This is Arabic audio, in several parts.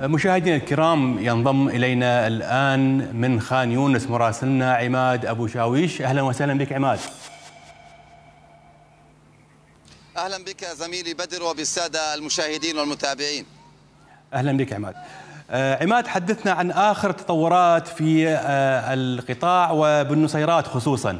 مشاهدينا الكرام ينضم إلينا الآن من خان يونس مراسلنا عماد أبو شاويش. أهلا وسهلا بك عماد. أهلا بك زميلي بدر وبالسادة المشاهدين والمتابعين. أهلا بك عماد. آه، عماد حدثنا عن آخر التطورات في آه، القطاع وبالنصيرات خصوصا.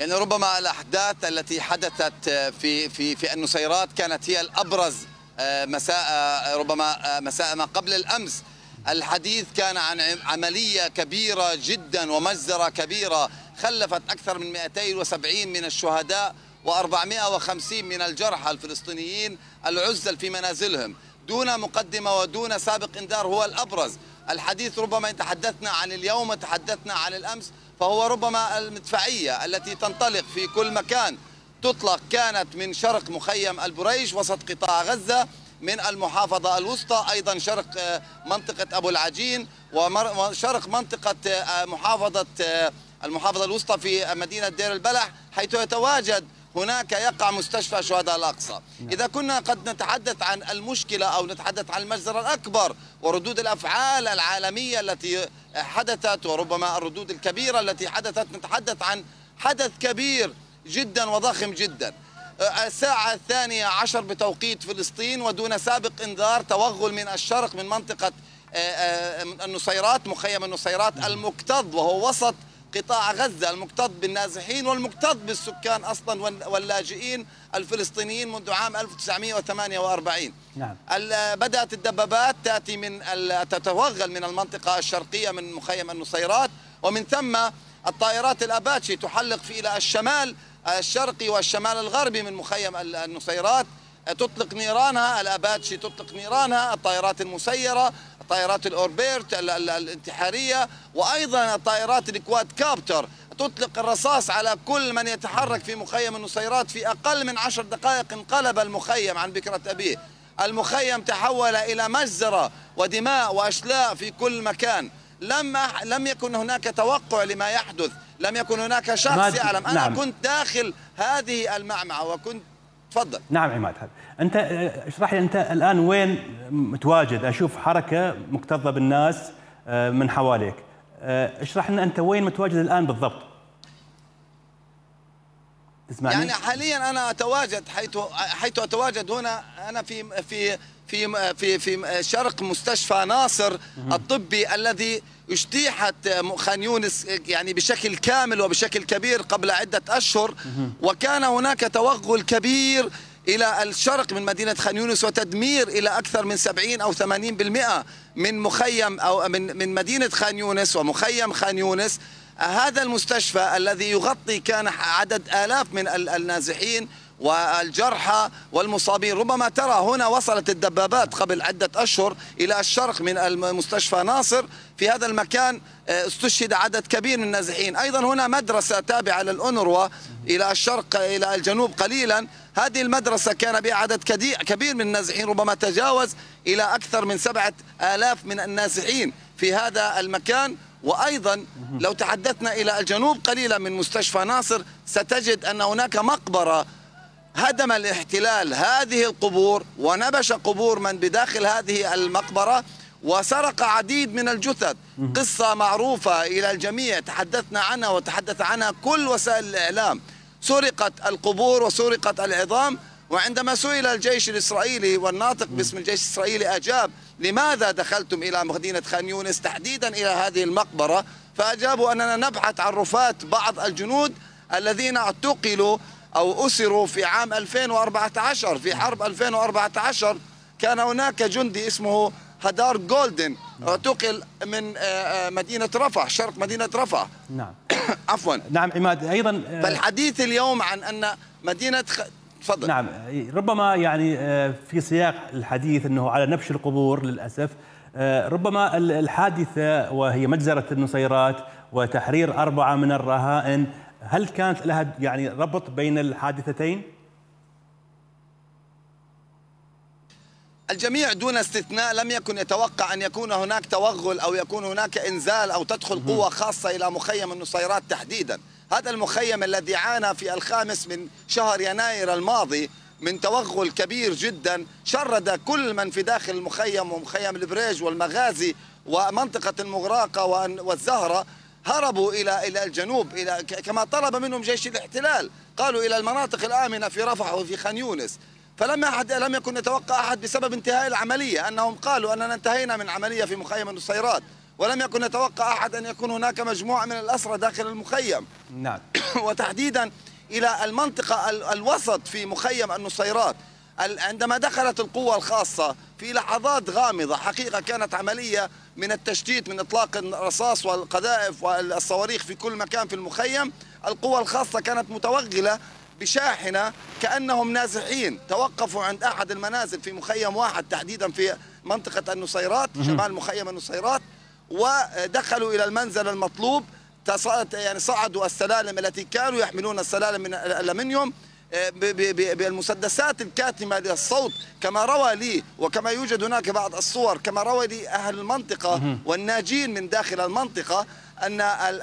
يعني ربما الأحداث التي حدثت في في في النصيرات كانت هي الأبرز آه، مساء ربما مساء ما قبل الأمس. الحديث كان عن عملية كبيرة جدا ومجزرة كبيرة خلفت أكثر من 270 من الشهداء و450 من الجرحى الفلسطينيين العزل في منازلهم. دون مقدمة ودون سابق إنذار هو الأبرز. الحديث ربما تحدثنا عن اليوم وتحدثنا عن الأمس فهو ربما المدفعية التي تنطلق في كل مكان تطلق كانت من شرق مخيم البريش وسط قطاع غزة من المحافظة الوسطى أيضا شرق آه، منطقة أبو العجين وشرق منطقة آه، محافظة آه، المحافظة الوسطى في مدينة دير البلح حيث يتواجد هناك يقع مستشفى شهداء الأقصى نعم. إذا كنا قد نتحدث عن المشكلة أو نتحدث عن المجزرة الأكبر وردود الأفعال العالمية التي حدثت وربما الردود الكبيرة التي حدثت نتحدث عن حدث كبير جدا وضخم جدا الساعة الثانية عشر بتوقيت فلسطين ودون سابق إنذار توغل من الشرق من منطقة آه، آه، النصيرات مخيم النصيرات. المكتظ وهو وسط قطاع غزة المكتظ بالنازحين والمكتظ بالسكان أصلا واللاجئين الفلسطينيين منذ عام 1948 نعم. بدأت الدبابات تأتي من تتوغل من المنطقة الشرقية من مخيم النصيرات ومن ثم الطائرات الأباتشي تحلق في إلى الشمال الشرقي والشمال الغربي من مخيم النصيرات تطلق نيرانها الأباتشي تطلق نيرانها الطائرات المسيرة طائرات الأوربيرت الانتحارية وأيضا الطائرات الكواد كابتر. تطلق الرصاص على كل من يتحرك في مخيم النصيرات في أقل من عشر دقائق انقلب المخيم عن بكرة أبيه. المخيم تحول إلى مجزرة ودماء وأشلاء في كل مكان. لم لم يكن هناك توقع لما يحدث. لم يكن هناك شخص يعلم. أنا نعم. كنت داخل هذه المعمعة وكنت تفضل. نعم عماد. أنت آه، اشرح لي أنت الآن وين متواجد؟ أشوف حركة مكتظة بالناس آه، من حواليك. آه، اشرح لنا أنت وين متواجد الآن بالضبط. تسمعني؟ يعني حاليا أنا أتواجد حيث حيث أتواجد هنا. أنا في في في في في شرق مستشفى ناصر الطبي الذي اجتيحت خان يونس يعني بشكل كامل وبشكل كبير قبل عدة أشهر. وكان هناك توغل كبير إلى الشرق من مدينة خان يونس وتدمير إلى أكثر من 70 أو 80% من مخيم أو من من مدينة خان يونس ومخيم خان يونس. هذا المستشفى الذي يغطي كان عدد آلاف من النازحين والجرحى والمصابين. ربما ترى هنا وصلت الدبابات قبل عدة أشهر إلى الشرق من المستشفى ناصر. في هذا المكان آه، استشهد عدد كبير من النازحين. أيضا هنا مدرسة تابعة للأونروا إلى الشرق إلى الجنوب قليلا. هذه المدرسة كان بها عدد كبير من النازحين ربما تجاوز إلى أكثر من سبعة آلاف من النازحين في هذا المكان. وأيضا لو تحدثنا إلى الجنوب قليلا من مستشفى ناصر ستجد أن هناك مقبرة هدم الاحتلال هذه القبور ونبش قبور من بداخل هذه المقبرة وسرق عديد من الجثث. قصة معروفة إلى الجميع. تحدثنا عنها وتحدث عنها كل وسائل الإعلام. سرقت القبور وسرقت العظام وعندما سئل الجيش الإسرائيلي والناطق باسم الجيش الإسرائيلي أجاب لماذا دخلتم إلى مدينة خان يونس تحديدا إلى هذه المقبرة؟ فأجابوا أننا نبحث عن رفات بعض الجنود الذين اعتقلوا أو أسروا في عام 2014 في حرب 2014 كان هناك جندي اسمه هدار جولدن اعتقل من آه، آه، مدينة رفح شرق مدينة رفح. نعم. عفوا. نعم عماد أيضا آه، فالحديث اليوم عن أن مدينة خ... تفضل. نعم ربما يعني في سياق الحديث أنه على نبش القبور للأسف ربما الحادثة وهي مجزرة النصيرات وتحرير أربعة من الرهائن هل كانت لها يعني ربط بين الحادثتين؟ الجميع دون استثناء لم يكن يتوقع أن يكون هناك توغل أو يكون هناك إنزال أو تدخل قوة خاصة إلى مخيم النصيرات تحديدا هذا المخيم الذي عانى في الخامس من شهر يناير الماضي من توغل كبير جدا شرد كل من في داخل المخيم ومخيم البريج والمغازي ومنطقة المغراقة والزهرة هربوا إلى إلى الجنوب إلى كما طلب منهم جيش الاحتلال. قالوا إلى المناطق الآمنة في رفح وفي خان يونس. فلم أحد لم يكن يتوقع أحد بسبب انتهاء العملية. أنهم قالوا أننا انتهينا من عملية في مخيم النصيرات. ولم يكن يتوقع أحد أن يكون هناك مجموعة من الأسرى داخل المخيم. نعم. وتحديدا إلى المنطقة الوسط في مخيم النصيرات. عندما دخلت القوة الخاصة في لحظات غامضة حقيقة كانت عملية من التشتيت من إطلاق الرصاص والقذائف والصواريخ في كل مكان في المخيم. القوة الخاصة كانت متوغلة بشاحنة كأنهم نازحين. توقفوا عند أحد المنازل في مخيم واحد تحديدا في منطقة النصيرات شمال مخيم النصيرات ودخلوا إلى المنزل المطلوب. يعني صعدوا السلالم التي كانوا يحملون السلالم من الألمنيوم. بالمسدسات الكاتمة للصوت كما روى لي وكما يوجد هناك بعض الصور كما روى لي أهل المنطقة والناجين من داخل المنطقة أن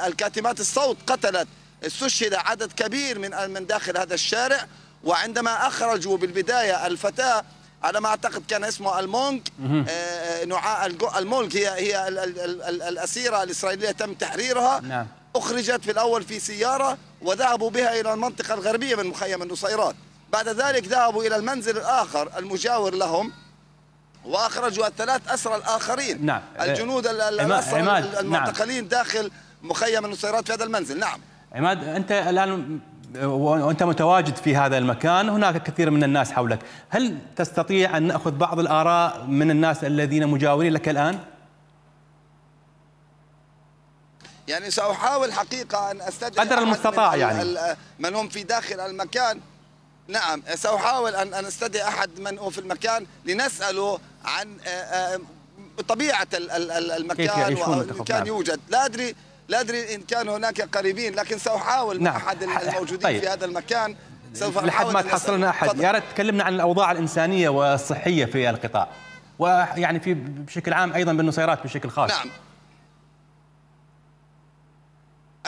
الكاتمات الصوت قتلت. استشهد عدد كبير من من داخل هذا الشارع وعندما أخرجوا بالبداية الفتاة على ما أعتقد كان اسمه المونج آه نوع المونج هي هي الأسيرة الإسرائيلية تم تحريرها. نعم. أخرجت في الأول في سيارة وذهبوا بها إلى المنطقة الغربية من مخيم النصيرات بعد ذلك ذهبوا إلى المنزل الآخر المجاور لهم وأخرجوا الثلاث أسرى الآخرين نعم. الجنود الأسرى نعم. المعتقلين نعم. داخل مخيم النصيرات في هذا المنزل. نعم. عماد أنت الآن وأنت متواجد في هذا المكان هناك كثير من الناس حولك. هل تستطيع أن نأخذ بعض الآراء من الناس الذين مجاورين لك الآن؟ يعني سأحاول حقيقة أن أستدعي قدر المستطاع يعني. من هم في داخل المكان. نعم سأحاول ان أن أستدعي أحد من هو في المكان لنسأله عن آه، آه، طبيعة المكان كان نعم. يوجد. لا أدري لا أدري إن كان هناك قريبين لكن سأحاول نعم. أحد الموجودين طيب. في هذا المكان. سوف لحد ما تحصلنا أحد. يا ريت تكلمنا عن الأوضاع الإنسانية والصحية في القطاع. ويعني في بشكل عام أيضا بالنصيرات بشكل خاص. نعم.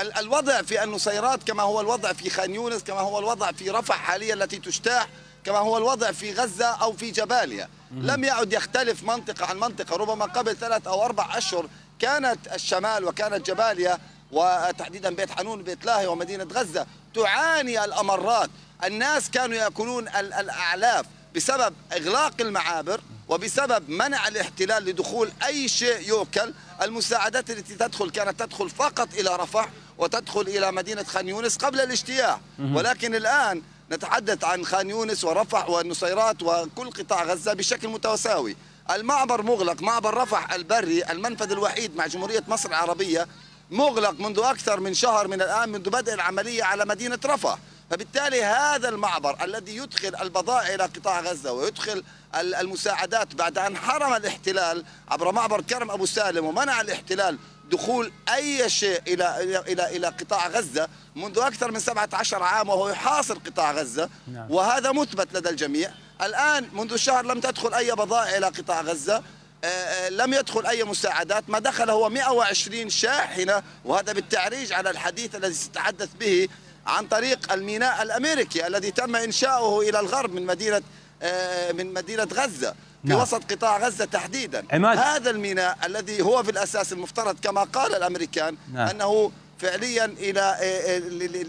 الوضع في النصيرات كما هو الوضع في خان يونس كما هو الوضع في رفح حاليا التي تجتاح كما هو الوضع في غزة أو في جباليا لم يعد يختلف منطقة عن منطقة ربما قبل ثلاث أو أربع أشهر كانت الشمال وكانت جباليا وتحديدا بيت حنون بيت لاهي ومدينة غزة تعاني الأمرات. الناس كانوا يأكلون الأعلاف بسبب إغلاق المعابر وبسبب منع الاحتلال لدخول أي شيء يؤكل. المساعدات التي تدخل كانت تدخل فقط إلى رفح وتدخل إلى مدينة خان يونس قبل الاجتياح ولكن الآن نتحدث عن خان يونس ورفح والنصيرات وكل قطاع غزة بشكل متساوي. المعبر مغلق معبر رفح البري المنفذ الوحيد مع جمهورية مصر العربية مغلق منذ أكثر من شهر من الآن منذ بدء العملية على مدينة رفح. فبالتالي هذا المعبر الذي يدخل البضائع إلى قطاع غزة ويدخل المساعدات بعد أن حرم الاحتلال عبر معبر كرم أبو سالم ومنع الاحتلال دخول أي شيء إلى إلى إلى قطاع غزة منذ أكثر من 17 عام وهو يحاصر قطاع غزة. نعم. وهذا مثبت لدى الجميع. الآن منذ شهر لم تدخل أي بضائع إلى قطاع غزة. آه، آه، لم يدخل أي مساعدات. ما دخل هو 120 شاحنة. وهذا بالتعريج على الحديث الذي سأتحدث به عن طريق الميناء الأمريكي الذي تم إنشاؤه إلى الغرب من مدينة آه، من مدينة غزة. في نعم. وسط قطاع غزة تحديدا عماد. هذا الميناء الذي هو في الأساس المفترض كما قال الأمريكان نعم. أنه فعليا إلى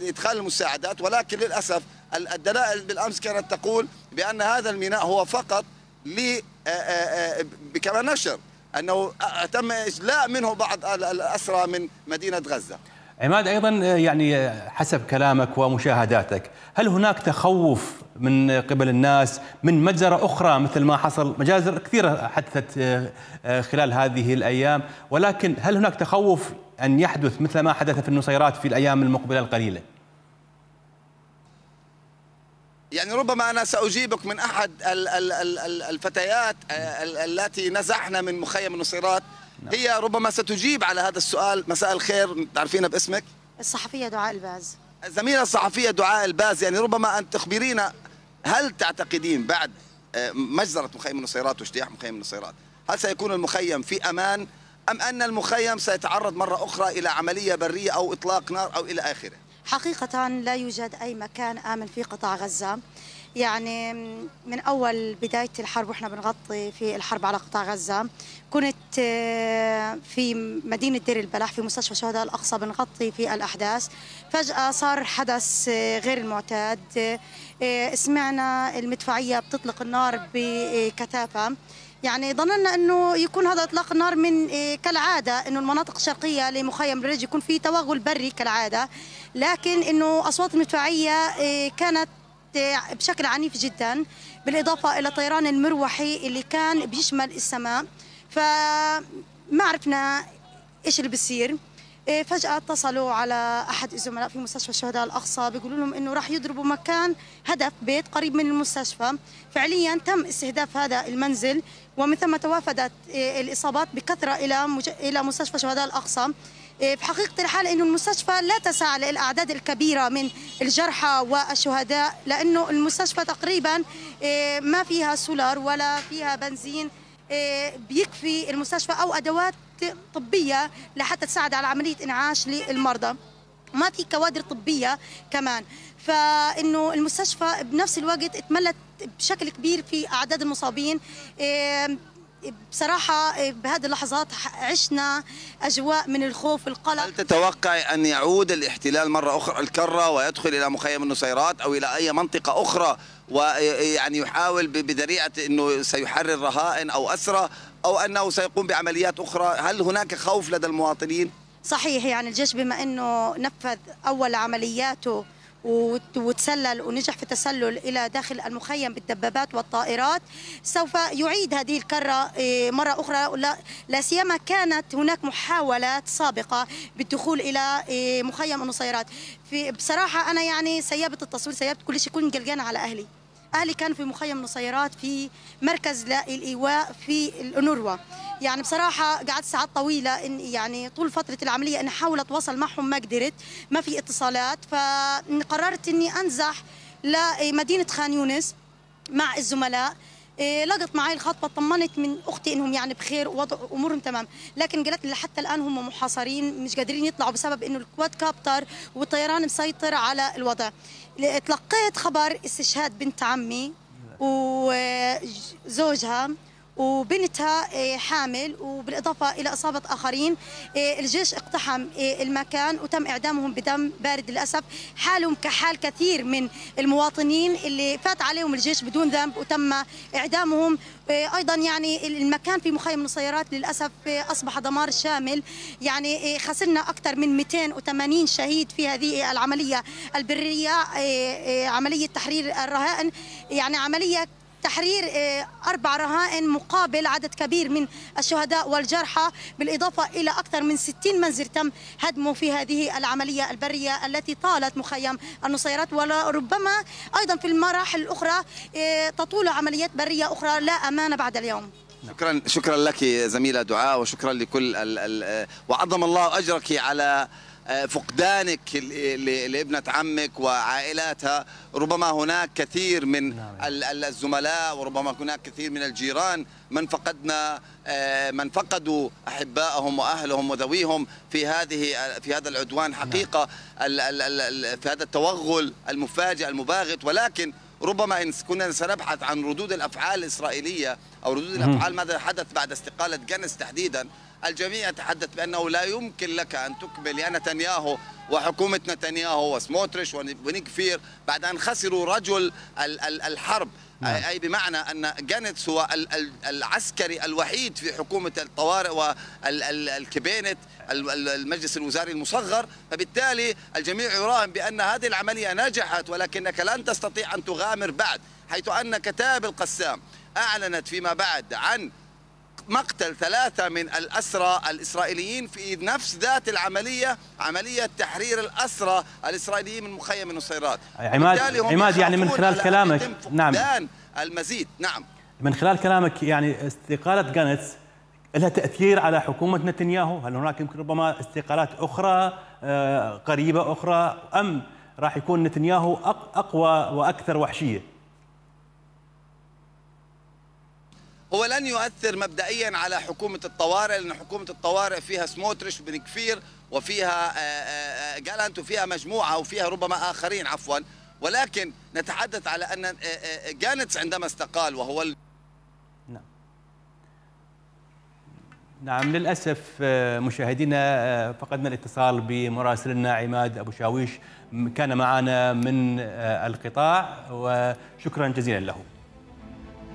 لإدخال المساعدات ولكن للأسف الدلائل بالأمس كانت تقول بأن هذا الميناء هو فقط ل كما نشر أنه تم إجلاء منه بعض الأسرى من مدينة غزة عماد أيضا يعني حسب كلامك ومشاهداتك هل هناك تخوف من قبل الناس من مجزرة أخرى مثل ما حصل مجازر كثيرة حدثت خلال هذه الأيام. ولكن هل هناك تخوف أن يحدث مثل ما حدث في النصيرات في الأيام المقبلة القليلة؟ يعني ربما أنا سأجيبك من أحد الفتيات التي نزحنا من مخيم النصيرات. نعم. هي ربما ستجيب على هذا السؤال. مساء الخير تعرفينا باسمك؟ الصحفية دعاء الباز. زميلة الصحفية دعاء الباز يعني ربما أن تخبرينا هل تعتقدين بعد آه، مجزرة مخيم النصيرات واجتياح مخيم النصيرات هل سيكون المخيم في أمان أم أن المخيم سيتعرض مرة أخرى إلى عملية برية أو إطلاق نار أو إلى آخره؟ حقيقة لا يوجد أي مكان آمن في قطاع غزة. يعني من أول بداية الحرب وإحنا بنغطي في الحرب على قطاع غزة كنت آه، في مدينة دير البلح في مستشفى شهداء الأقصى بنغطي في الأحداث. فجأة صار حدث آه، غير المعتاد آه، سمعنا المدفعية بتطلق النار بكثافة. يعني ظننا إنه يكون هذا إطلاق النار من كالعادة إنه المناطق الشرقية لمخيم الرج يكون في توغل بري كالعادة. لكن إنه أصوات المدفعية كانت بشكل عنيف جدا بالإضافة إلى طيران المروحي اللي كان بيشمل السماء. فما عرفنا إيش اللي بيصير. إيه، فجأة اتصلوا على أحد الزملاء في مستشفى الشهداء الأقصى بيقولوا لهم إنه راح يضربوا مكان هدف بيت قريب من المستشفى. فعليا تم استهداف هذا المنزل ومن ثم توافدت إيه، الإصابات بكثرة إلى إلى مستشفى الشهداء الأقصى. إيه، في حقيقة الحال أنه المستشفى لا تسع للأعداد الكبيرة من الجرحى والشهداء لأنه المستشفى تقريبا ما فيها سولار ولا فيها بنزين إيه، بيكفي المستشفى أو أدوات طبية لحتى تساعد على عملية إنعاش للمرضى. ما في كوادر طبية كمان. فإنه المستشفى بنفس الوقت اتملت بشكل كبير في أعداد المصابين إيه، بصراحة إيه، بهذه اللحظات عشنا أجواء من الخوف والقلق هل تتوقع أن يعود الاحتلال مرة أخرى الكرة ويدخل إلى مخيم النصيرات أو إلى أي منطقة أخرى ويعني يحاول بذريعة أنه سيحرر رهائن أو أسرى أو أنه سيقوم بعمليات أخرى هل هناك خوف لدى المواطنين؟ صحيح يعني الجيش بما أنه نفذ أول عملياته وتسلل ونجح في التسلل إلى داخل المخيم بالدبابات والطائرات. سوف يعيد هذه الكرة إيه، مرة أخرى. لا سيما كانت هناك محاولات سابقة بالدخول إلى إيه، مخيم النصيرات. في بصراحة أنا يعني سيبت التصوير سيبت كل شيء كنت قلقانه على أهلي. أهلي كانوا في مخيم نصيرات في مركز للايواء في الانوروا يعني بصراحة قعدت ساعات طويلة إن يعني طول فترة العملية إني أحاول أتواصل معهم ما قدرت ما في اتصالات. فقررت إني أنزح لمدينة خان يونس مع الزملاء. إيه لقط معي الخط فطمنت من أختي إنهم يعني بخير ووضع أمورهم تمام. لكن قالت لي حتى الآن هم محاصرين مش قادرين يطلعوا بسبب إنه الكواد كابتر والطيران مسيطر على الوضع. تلقيت خبر استشهاد بنت عمي وزوجها. وبنتها آه، حامل وبالإضافة إلى إصابة آخرين آه، الجيش اقتحم آه، المكان وتم إعدامهم بدم بارد للأسف. حالهم كحال كثير من المواطنين اللي فات عليهم الجيش بدون ذنب وتم إعدامهم. أيضا يعني المكان في مخيم السيارات للأسف أصبح دمار شامل. يعني خسرنا أكثر من 280 شهيد في هذه العملية البرية عملية تحرير الرهائن. يعني عملية تحرير آه، أربع رهائن مقابل عدد كبير من الشهداء والجرحى بالإضافة إلى أكثر من 60 منزل تم هدمه في هذه العملية البرية التي طالت مخيم النصيرات. وربما أيضا في المراحل الأخرى آه، تطول عمليات برية أخرى لا أمان بعد اليوم. شكرا شكرا لك زميلة دعاء وشكرا لكل ال ال وعظم الله أجرك على آه، فقدانك لابنة عمك وعائلاتها ربما هناك كثير من نعم. الزملاء وربما هناك كثير من الجيران من فقدنا آه، من فقدوا احبائهم وأهلهم وذويهم في هذه في هذا العدوان حقيقة نعم. في هذا التوغل المفاجئ المباغت ولكن ربما إن كنا سنبحث عن ردود الأفعال الإسرائيلية أو ردود الأفعال ماذا حدث بعد استقالة جنس تحديدا الجميع يتحدث بأنه لا يمكن لك أن تكمل. يا نتنياهو وحكومة نتنياهو وسموتريش ونيكفير بعد أن خسروا رجل الحرب. نعم. أي بمعنى أن جانتس هو العسكري الوحيد في حكومة الطوارئ والكابينت المجلس الوزاري المصغر. فبالتالي الجميع يراهن بأن هذه العملية نجحت ولكنك لن تستطيع أن تغامر بعد حيث أن كتاب القسام. أعلنت فيما بعد عن مقتل ثلاثة من الأسرى الإسرائيليين في نفس ذات العملية عملية تحرير الأسرى الإسرائيليين من مخيم النصيرات. عماد, عماد يعني من خلال كلامك نعم. المزيد. نعم. من خلال كلامك يعني استقالة جانتس لها تأثير على حكومة نتنياهو؟ هل هناك يمكن ربما استقالات أخرى آه، قريبة أخرى؟ أم راح يكون نتنياهو أقوى وأكثر وحشية؟ هو لن يؤثر مبدئيا على حكومة الطوارئ لأن حكومة الطوارئ فيها سموتريش وبن كفير وفيها آه، آه، آه، جالنت وفيها مجموعة وفيها ربما آخرين عفوا. ولكن نتحدث على أن جانتس عندما استقال وهو نعم. نعم للأسف مشاهدينا فقدنا الاتصال بمراسلنا عماد أبو شاويش كان معنا من القطاع وشكرا جزيلا له.